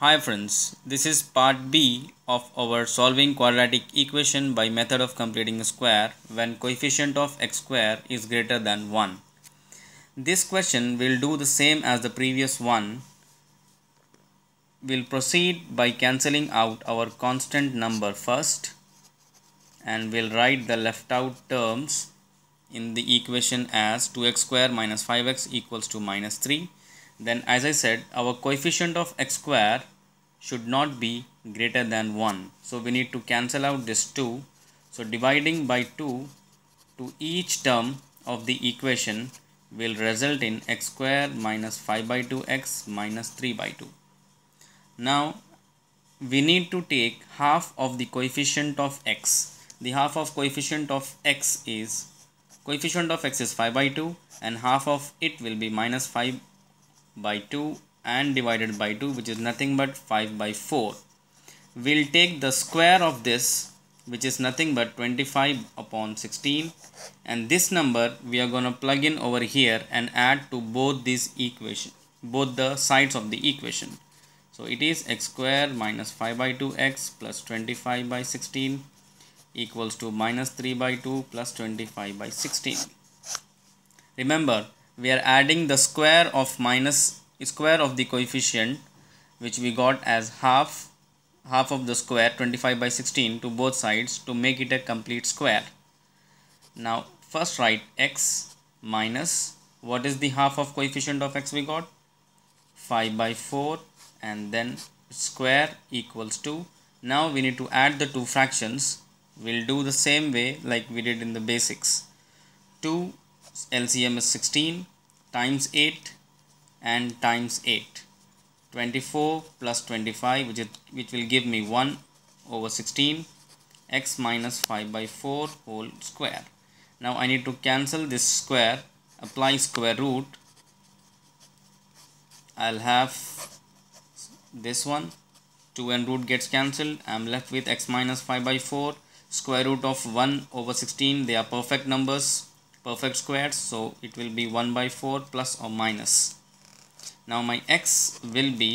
Hi friends, this is part B of our solving quadratic equation by method of completing a square when coefficient of x square is greater than 1. This question will do the same as the previous one. We'll proceed by cancelling out our constant number first and we'll write the left out terms in the equation as 2x square minus 5x equals to minus 3 then as I said our coefficient of x square should not be greater than 1 so we need to cancel out this 2 so dividing by 2 to each term of the equation will result in x square minus 5 by 2x minus 3 by 2 now we need to take half of the coefficient of x. The half of coefficient of x is coefficient of x is 5 by 2 and half of it will be minus 5 by 2 and divided by 2 which is nothing but 5 by 4. We'll take the square of this which is nothing but 25 upon 16 and this number we are going to plug in over here and add to both these equation both the sides of the equation. So it is x square minus 5 by 2x plus 25 by 16 equals to minus 3 by 2 plus 25 by 16. Remember we are adding the square of minus square of the coefficient which we got as half half of the square 25 by 16 to both sides to make it a complete square. Now first write x minus what is the half of coefficient of x we got? 5 by 4 and then square equals to now we need to add the two fractions. We'll do the same way like we did in the basics. 2 LCM is 16 times 8 and times 8 24 plus 25 which, is, which will give me 1 over 16 x minus 5 by 4 whole square. Now I need to cancel this square apply square root. I'll have this one. 2 and root gets cancelled. I'm left with x minus 5 by 4 square root of 1 over 16 they are perfect numbers perfect squares so it will be 1 by 4 plus or minus. Now my x will be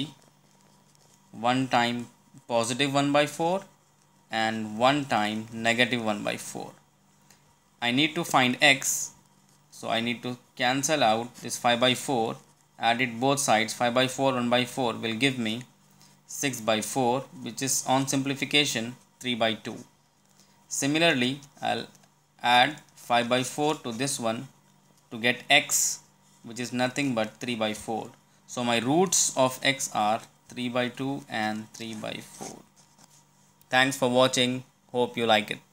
1 time positive 1 by 4 and 1 time negative 1 by 4 I need to find x so I need to cancel out this 5 by 4 add it both sides 5 by 4 1 by 4 will give me 6 by 4 which is on simplification 3 by 2 similarly I'll add 5 by 4 to this one to get x which is nothing but 3 by 4. So my roots of x are 3 by 2 and 3 by 4. Thanks for watching. Hope you like it.